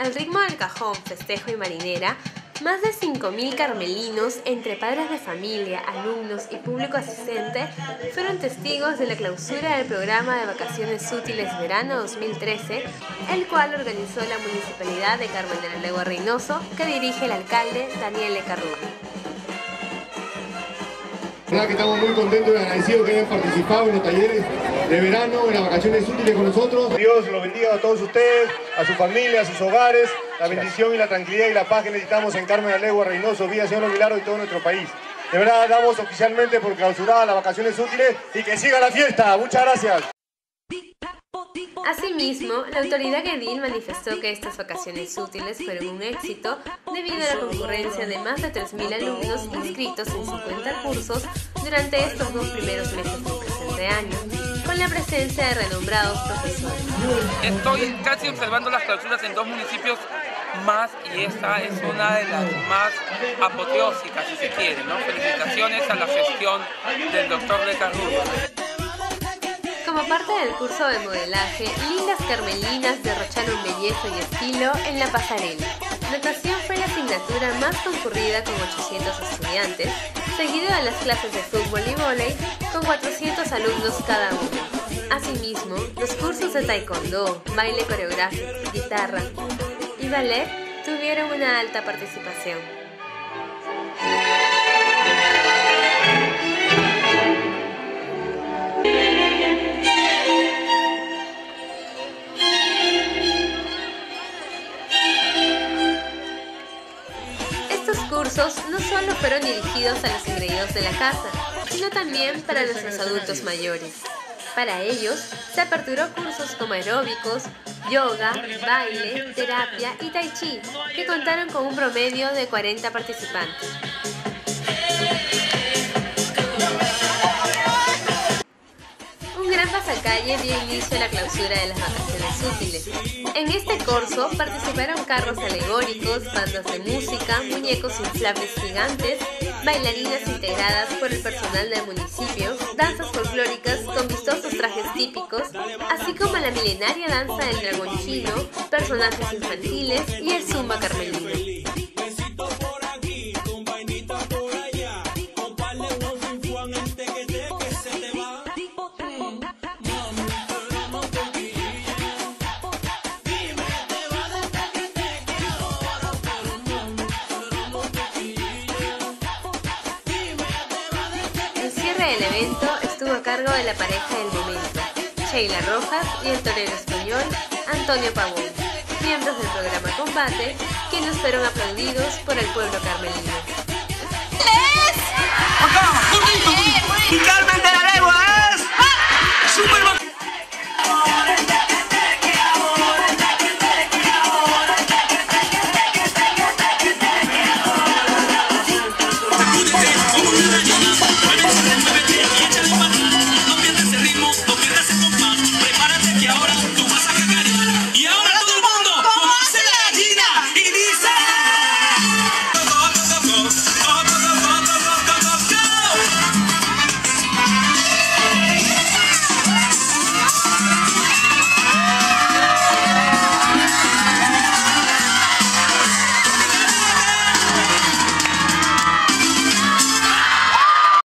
Al ritmo del cajón, festejo y marinera, más de 5.000 carmelinos, entre padres de familia, alumnos y público asistente, fueron testigos de la clausura del programa de vacaciones útiles verano 2013, el cual organizó la Municipalidad de Carmen de la Legua Reynoso, que dirige el alcalde Daniel Lecarrubio. Verdad que estamos muy contentos y agradecidos que hayan participado en los talleres de verano, en las vacaciones útiles con nosotros. Dios los bendiga a todos ustedes, a su familia, a sus hogares. La bendición y la tranquilidad y la paz que necesitamos en Carmen Alegua, Reynoso, Villa Señor Milagro y todo nuestro país. De verdad, damos oficialmente por clausurada las vacaciones útiles y que siga la fiesta. Muchas gracias. Asimismo, la autoridad edil manifestó que estas vacaciones útiles fueron un éxito debido a la concurrencia de más de 3.000 alumnos inscritos en 50 cursos durante estos dos primeros meses del presente año, con la presencia de renombrados profesores. Estoy casi observando las clausuras en dos municipios más y esta es una de las más apoteósicas, si se quiere. ¿no? Felicitaciones a la gestión del doctor Rubio. Como parte del curso de modelaje, lindas carmelinas derrocharon belleza y estilo en la pasarela. Natación fue la asignatura más concurrida con 800 estudiantes, seguido de las clases de fútbol y vóley con 400 alumnos cada uno. Asimismo, los cursos de taekwondo, baile coreográfico, guitarra y ballet tuvieron una alta participación. Cursos no solo fueron dirigidos a los ingresos de la casa, sino también para nuestros adultos mayores. Para ellos, se aperturó cursos como aeróbicos, yoga, baile, terapia y tai chi, que contaron con un promedio de 40 participantes. Dio inicio a la clausura de las vacaciones útiles. En este curso participaron carros alegóricos, bandas de música, muñecos inflables gigantes, bailarinas integradas por el personal del municipio, danzas folclóricas con vistosos trajes típicos, así como la milenaria danza del dragón chino, personajes infantiles y el zumba carmelino. El evento estuvo a cargo de la pareja del momento, Sheila Rojas y el torero español Antonio Pavón, miembros del programa Combate, quienes fueron aplaudidos por el pueblo carmelino. ¡Les!